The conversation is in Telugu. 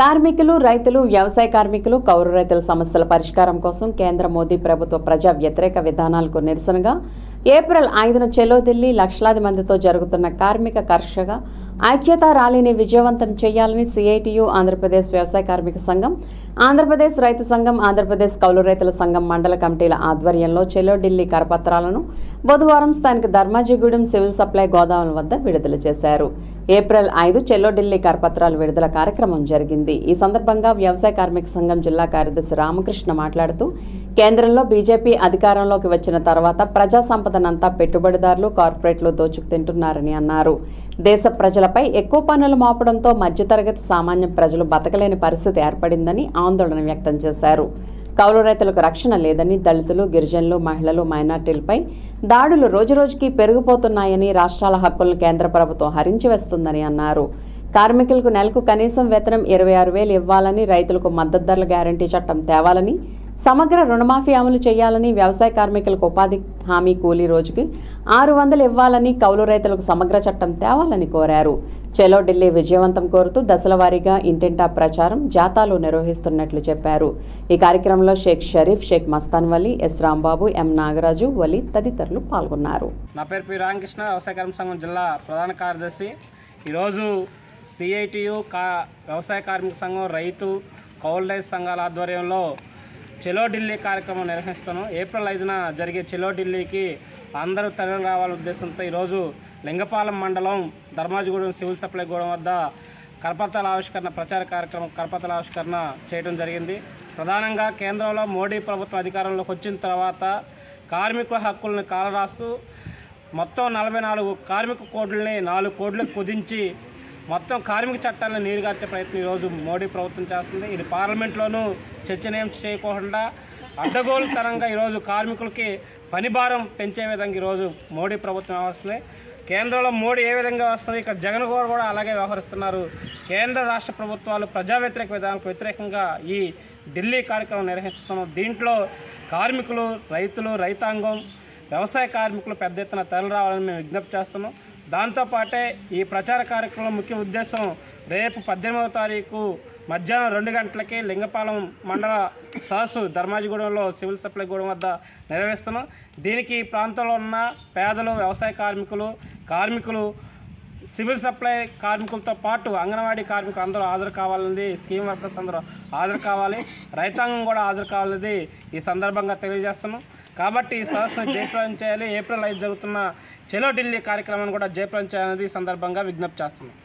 కార్మికులు రైతులు వ్యవసాయ కార్మికులు కౌలు రైతుల సమస్యల పరిష్కారం కోసం కేంద్ర మోదీ ప్రభుత్వ ప్రజా వ్యతిరేక విధానాలకు నిరసనగా ఏప్రిల్ ఐదున చెలో ఢిల్లీ లక్షలాది మందితో జరుగుతున్న కార్మిక కర్షక ఐక్యతా ర్యాలీని విజయవంతం చేయాలని సిఐటియు ఆంధ్రప్రదేశ్ వ్యవసాయ కార్మిక సంఘం ఆంధ్రప్రదేశ్ రైతు సంఘం ఆంధ్రప్రదేశ్ కౌలు రైతుల సంఘం మండల కమిటీల ఆధ్వర్యంలో చెలో ఢిల్లీ కరపత్రాలను బుధవారం స్థానిక ధర్మాజిగూడెం సివిల్ సప్లై గోదాముల వద్ద విడుదల చేశారు. ఏప్రిల్ ఐదు చెల్లో ఢిల్లీ కరపత్రాలు విడుదల కార్యక్రమం జరిగింది. ఈ సందర్భంగా వ్యవసాయ కార్మిక సంఘం జిల్లా కార్యదర్శి రామకృష్ణ మాట్లాడుతూ కేంద్రంలో బీజేపీ అధికారంలోకి వచ్చిన తర్వాత ప్రజా సంపదనంతా పెట్టుబడిదారులు కార్పొరేట్లు దోచుకు తింటున్నారని అన్నారు. దేశ ప్రజలపై ఎక్కువ పన్నులు మోపడంతో మధ్యతరగతి సామాన్య ప్రజలు బతకలేని పరిస్థితి ఏర్పడిందని ఆందోళన వ్యక్తం చేశారు. కౌలు రైతులకు రక్షణ లేదని దళితులు గిరిజనులు మహిళలు మైనార్టీలపై దాడులు రోజురోజుకి పెరిగిపోతున్నాయని రాష్ట్రాల హక్కులను కేంద్ర ప్రభుత్వం హరించి వేస్తుందని అన్నారు. కార్మికులకు నెలకు కనీసం వేతనం ఇరవై ఆరు వేలు ఇవ్వాలని రైతులకు మద్దతు ధరల గ్యారంటీ చట్టం తేవాలని సమగ్ర రుణమాఫీ అమలు చేయాలని వ్యవసాయ కార్మికులకు ఉపాధి హామీ కూలీ రోజుకి ఆరు వందలు ఇవ్వాలని కౌలు రైతులకు సమగ్ర చట్టం తేవాలని కోరారు. చెలో ఢిల్లీ విజయవంతం కోరుతూ దశల వారీగా ఇంటింటా ప్రచారం జాతాలు నిర్వహిస్తున్నట్లు చెప్పారు. ఈ కార్యక్రమంలో షేక్ షరీఫ్ షేక్ మస్తాన్ వలీ ఎస్ రాంబాబు ఎం నాగరాజు వలీ తదితరులు పాల్గొన్నారు. నా పేరు పి రామకృష్ణ వ్యవసాయ కార్మిక సంఘం జిల్లా ప్రధాన కార్యదర్శి. ఈరోజు సిఐటియు కా వ్యవసాయ కార్మిక సంఘం రైతు కౌలు రైతు సంఘాల ఆధ్వర్యంలో చెలో ఢిల్లీ కార్యక్రమం నిర్వహిస్తున్నాం. ఏప్రిల్ ఐదున జరిగే చెలో ఢిల్లీకి అందరూ తరలి రావాలనే ఉద్దేశంతో ఈరోజు లింగపాలెం మండలం ధర్మాజిగూడెం సివిల్ సప్లై గూడెం వద్ద కరపత్రాల ఆవిష్కరణ ప్రచార కార్యక్రమం కరపత్రాల ఆవిష్కరణ చేయడం జరిగింది. ప్రధానంగా కేంద్రంలో మోడీ ప్రభుత్వం అధికారంలోకి వచ్చిన తర్వాత కార్మికుల హక్కులను కాలరాస్తూ మొత్తం నలభై నాలుగు కార్మిక కోడ్లని నాలుగు కోడ్లకు కుదించి మొత్తం కార్మిక చట్టాలను నీరుగార్చే ప్రయత్నం ఈరోజు మోడీ ప్రభుత్వం చేస్తుంది. ఇది పార్లమెంట్లోనూ చర్చనీయం చేయకుండా అడ్డగోలుతనంగా ఈరోజు కార్మికులకి పనిభారం పెంచే విధంగా ఈరోజు మోడీ ప్రభుత్వం వస్తుంది కేంద్రంలో మోడీ ఏ విధంగా వస్తుంది ఇక్కడ జగన్ గారు కూడా అలాగే వ్యవహరిస్తున్నారు. కేంద్ర రాష్ట్ర ప్రభుత్వాలు ప్రజా వ్యతిరేక విధానాలకు వ్యతిరేకంగా ఈ ఢిల్లీ కార్యక్రమం నిర్వహిస్తున్నాం దీంట్లో కార్మికులు రైతులు రైతాంగం వ్యవసాయ కార్మికులు పెద్ద ఎత్తున తరలి రావాలని మేము విజ్ఞప్తి చేస్తున్నాం. దాంతోపాటే ఈ ప్రచార కార్యక్రమం ముఖ్య ఉద్దేశం రేపు పద్దెనిమిదవ తారీఖు మధ్యాహ్నం రెండు గంటలకి లింగపాలెం మండల సరస్సు ధర్మాజిగూడెంలో సివిల్ సప్లై గూడెం వద్ద నిర్వహిస్తున్నాం. దీనికి ఈ ప్రాంతంలో ఉన్న పేదలు వ్యవసాయ కార్మికులు కార్మికులు సివిల్ సప్లై కార్మికులతో పాటు అంగన్వాడీ కార్మికులు అందరూ హాజరు కావాలని స్కీమ్ వర్కర్స్ అందరూ హాజరు కావాలి. రైతాంగం కూడా హాజరు కావాలన్నది ఈ సందర్భంగా తెలియజేస్తున్నాం. కాబట్టి ఈ సదస్సును జయప్రదం చేయాలి. ఏప్రిల్ ఐదు జరుగుతున్న చెలో ఢిల్లీ కార్యక్రమాన్ని కూడా జయప్రదం చేయాలనేది ఈ సందర్భంగా విజ్ఞప్తి చేస్తున్నాం.